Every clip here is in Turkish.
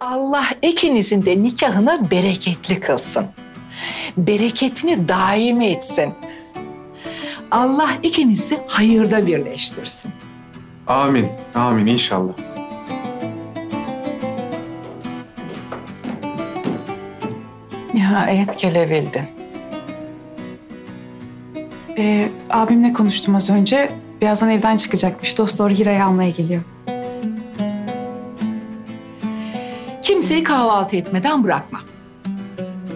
Allah ikinizin de nikahını bereketli kılsın. Bereketini daim etsin. Allah ikinizi hayırda birleştirsin. Amin. Amin inşallah. Nihayet gelebildin. Ee, abimle konuştum az önce. Birazdan evden çıkacakmış. Dost doğru Hira'yı almaya geliyor. Kimseyi kahvaltı etmeden bırakma.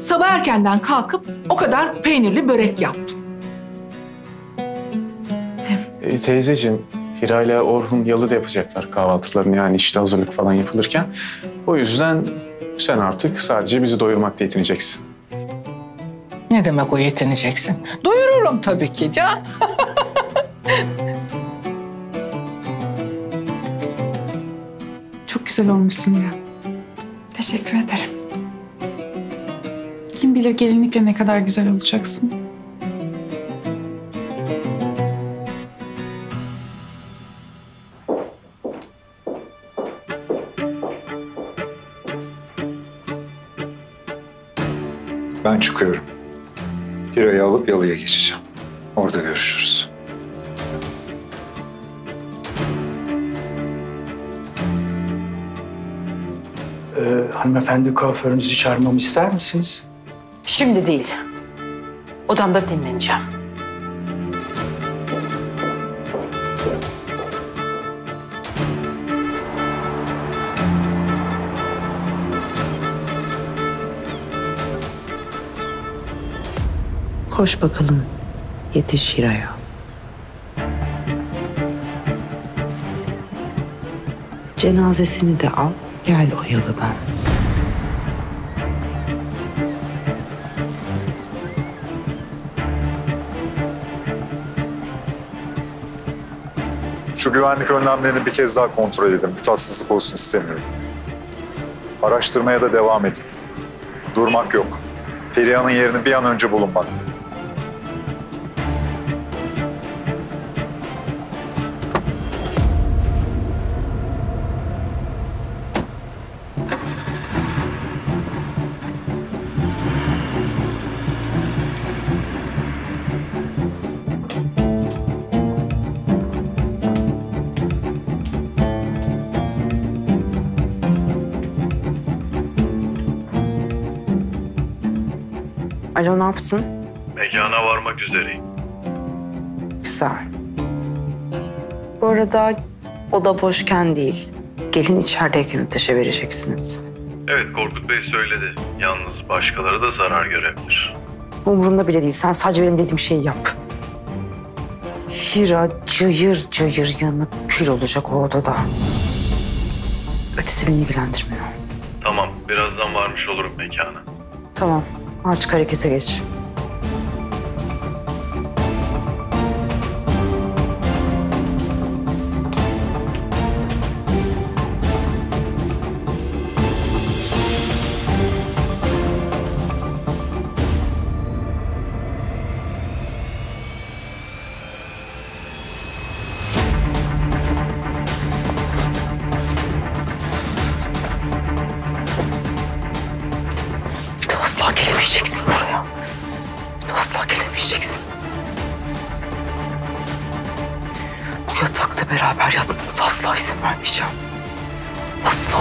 Sabah erkenden kalkıp o kadar peynirli börek yaptım. E, teyzeciğim, Hira ile Orhun yalı da yapacaklar kahvaltılarını yani işte hazırlık falan yapılırken. O yüzden sen artık sadece bizi doyurmakla yetineceksin. Ne demek o yetineceksin? Doyururum tabii ki ya. Çok güzel olmuşsun ya. Teşekkür ederim. Kim bilir gelinlikle ne kadar güzel olacaksın. Ben çıkıyorum. Hira'yı alıp yalıya geçeceğim. Orada görüşürüz. Ee, hanımefendi kuaförünüzü çağırmamı ister misiniz? Şimdi değil. Odamda dinleneceğim. Koş bakalım. Yetiş Hira'ya. Cenazesini de al, gel o yalıdan. Şu güvenlik önlemlerini bir kez daha kontrol edin. Bir tatsızlık olsun istemiyorum. Araştırmaya da devam edin. Durmak yok. Feriha'nın yerini bir an önce bulun bak. Alo ne yaptın? Mekana varmak üzereyim. Güzel. Bu arada oda boşken değil. Gelin içerideyken ateşe vereceksiniz. Evet Korkut Bey söyledi. Yalnız başkaları da zarar görebilir. Umurumda bile değil. Sen sadece benim dediğim şeyi yap. Hira cayır cayır yanıp kül olacak o odada. Ötesi beni ilgilendirmiyor. Tamam birazdan varmış olurum mekana. Tamam artık harekete geç. Gelemeyeceksin buraya. Asla gelemeyeceksin. Bu yatakta beraber yatmanıza asla izin vermeyeceğim. Asla.